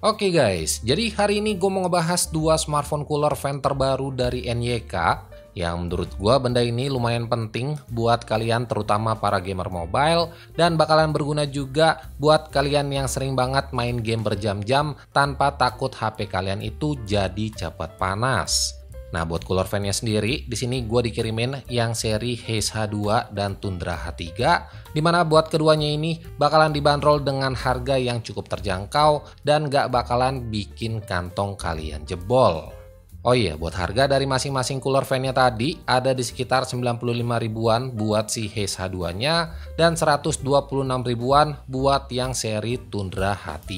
Oke guys, jadi hari ini gue mau ngebahas dua smartphone cooler fan terbaru dari NYK yang menurut gue benda ini lumayan penting buat kalian terutama para gamer mobile dan bakalan berguna juga buat kalian yang sering banget main game berjam-jam tanpa takut HP kalian itu jadi cepat panas. Nah, buat cooler fan-nya sendiri, di sini gue dikirimin yang seri Haze H2 dan Tundra H3, di mana buat keduanya ini bakalan dibanderol dengan harga yang cukup terjangkau dan gak bakalan bikin kantong kalian jebol. Oh iya, buat harga dari masing-masing cooler fan-nya tadi ada di sekitar 95 ribuan buat si Haze H2-nya dan 126 ribuan buat yang seri Tundra H3.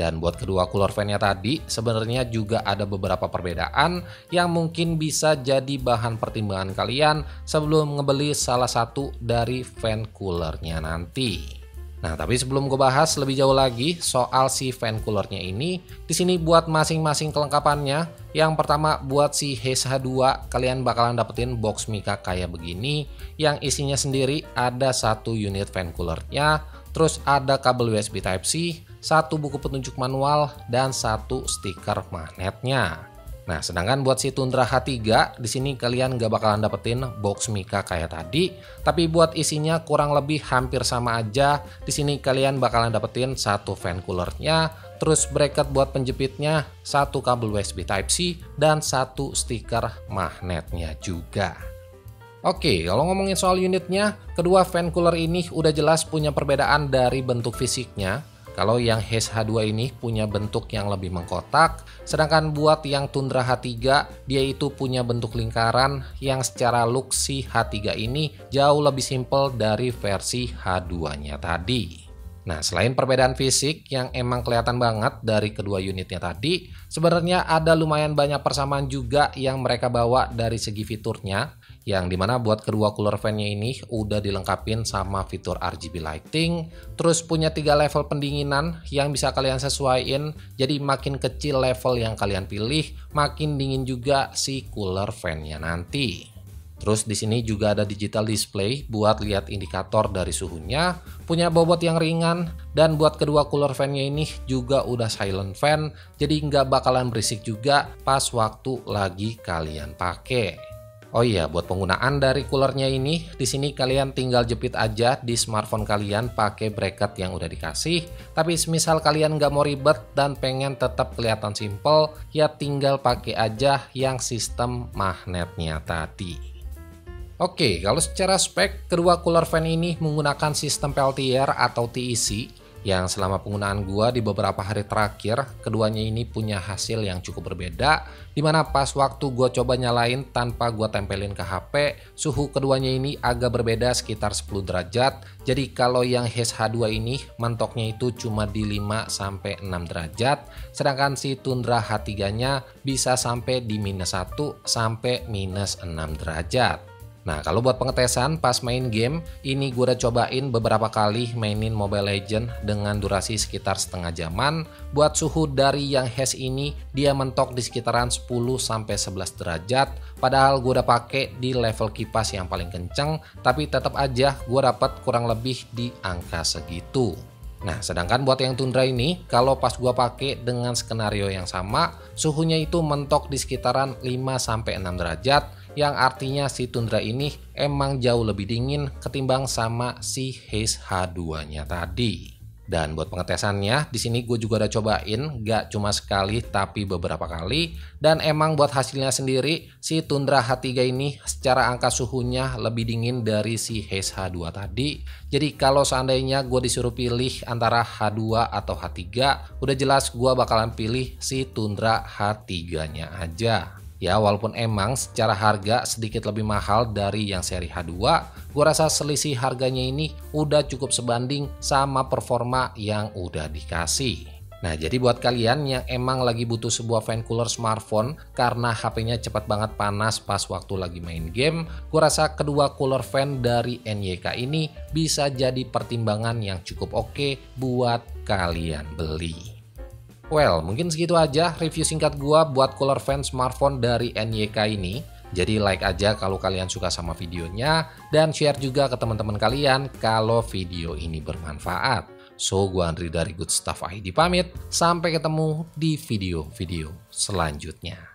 Dan buat kedua cooler fan-nya tadi, sebenarnya juga ada beberapa perbedaan yang mungkin bisa jadi bahan pertimbangan kalian sebelum ngebeli salah satu dari fan coolernya nanti. Nah, tapi sebelum gue bahas lebih jauh lagi soal si fan coolernya ini, di sini buat masing-masing kelengkapannya. Yang pertama buat si H2 kalian bakalan dapetin box Mika kayak begini, yang isinya sendiri ada satu unit fan coolernya, terus ada kabel USB Type C, satu buku petunjuk manual, dan satu stiker magnetnya. Nah, sedangkan buat si Tundra H3, di sini kalian gak bakalan dapetin box Mika kayak tadi, tapi buat isinya kurang lebih hampir sama aja. Di sini kalian bakalan dapetin satu fan coolernya, terus bracket buat penjepitnya, satu kabel USB Type-C, dan satu stiker magnetnya juga. Oke, kalau ngomongin soal unitnya, kedua fan cooler ini udah jelas punya perbedaan dari bentuk fisiknya. Kalau yang Haze H2 ini punya bentuk yang lebih mengkotak, sedangkan buat yang Tundra H3 dia itu punya bentuk lingkaran yang secara look si H3 ini jauh lebih simple dari versi H2-nya tadi. Nah, selain perbedaan fisik yang emang kelihatan banget dari kedua unitnya tadi, sebenarnya ada lumayan banyak persamaan juga yang mereka bawa dari segi fiturnya, yang di mana buat kedua cooler fan-nya ini udah dilengkapin sama fitur RGB lighting, terus punya tiga level pendinginan yang bisa kalian sesuaiin, jadi makin kecil level yang kalian pilih, makin dingin juga si cooler fan-nya nanti. Terus di sini juga ada digital display buat lihat indikator dari suhunya, punya bobot yang ringan, dan buat kedua cooler fan-nya ini juga udah silent fan, jadi nggak bakalan berisik juga pas waktu lagi kalian pakai. Oh iya, buat penggunaan dari coolernya ini, di sini kalian tinggal jepit aja di smartphone kalian pakai bracket yang udah dikasih. Tapi semisal kalian nggak mau ribet dan pengen tetap kelihatan simple, ya tinggal pakai aja yang sistem magnetnya tadi. Oke, kalau secara spek, kedua cooler fan ini menggunakan sistem Peltier atau TEC yang selama penggunaan gua di beberapa hari terakhir keduanya ini punya hasil yang cukup berbeda di mana pas waktu gua coba nyalain tanpa gua tempelin ke HP suhu keduanya ini agak berbeda sekitar 10 derajat. Jadi kalau yang Hes H2 ini mentoknya itu cuma di 5 sampai 6 derajat sedangkan si Tundra H3 nya bisa sampai di minus 1 sampai minus 6 derajat Nah kalau buat pengetesan pas main game, ini gue udah cobain beberapa kali mainin Mobile Legend dengan durasi sekitar setengah jaman. Buat suhu dari yang HES ini, dia mentok di sekitaran 10-11 derajat. Padahal gue udah pakai di level kipas yang paling kenceng, tapi tetap aja gue dapat kurang lebih di angka segitu. Nah, sedangkan buat yang Tundra ini, kalau pas gua pakai dengan skenario yang sama, suhunya itu mentok di sekitaran 5-6 derajat, yang artinya si Tundra ini emang jauh lebih dingin ketimbang sama si Haze H2-nya tadi. Dan buat pengetesannya, di sini gue juga udah cobain, gak cuma sekali tapi beberapa kali. Dan emang buat hasilnya sendiri, si Tundra H3 ini secara angka suhunya lebih dingin dari si Haze H2 tadi. Jadi kalau seandainya gue disuruh pilih antara H2 atau H3, udah jelas gue bakalan pilih si Tundra H3-nya aja. Ya walaupun emang secara harga sedikit lebih mahal dari yang seri H2, gue rasa selisih harganya ini udah cukup sebanding sama performa yang udah dikasih. Nah jadi buat kalian yang emang lagi butuh sebuah fan cooler smartphone karena HP-nya cepat banget panas pas waktu lagi main game, gue rasa kedua cooler fan dari NYK ini bisa jadi pertimbangan yang cukup oke buat kalian beli. Well, mungkin segitu aja review singkat gua buat cooler fan smartphone dari NYK ini. Jadi like aja kalau kalian suka sama videonya dan share juga ke teman-teman kalian kalau video ini bermanfaat. So, gue Andri dari Good Stuff ID pamit. Sampai ketemu di video-video selanjutnya.